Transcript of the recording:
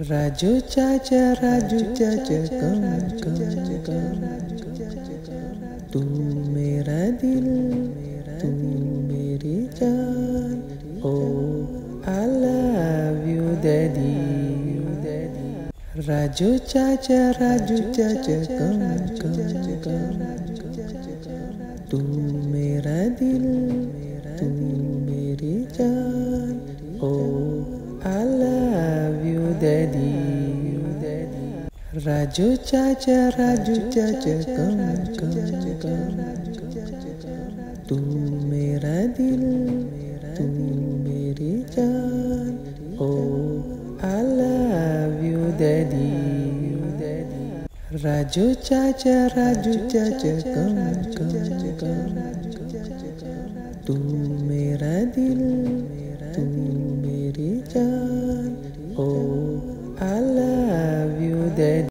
राजू चाचा राजू चाचा, कम कम कम। तू मेरा दिल, तू मेरी जान। ओ I love you daddy Raju चाचा राजू चाचा, कम कम कम। तू मेरा दिल। राजू चाचा राजू चाचा, कम कम कम तू मेरा दिल, तू मेरी जान। ओ I love you daddy Raju चाचा राजू चाचा, कम कम कम। तू मेरा दिल तू मेरी जान ओ आई लव यू डैडी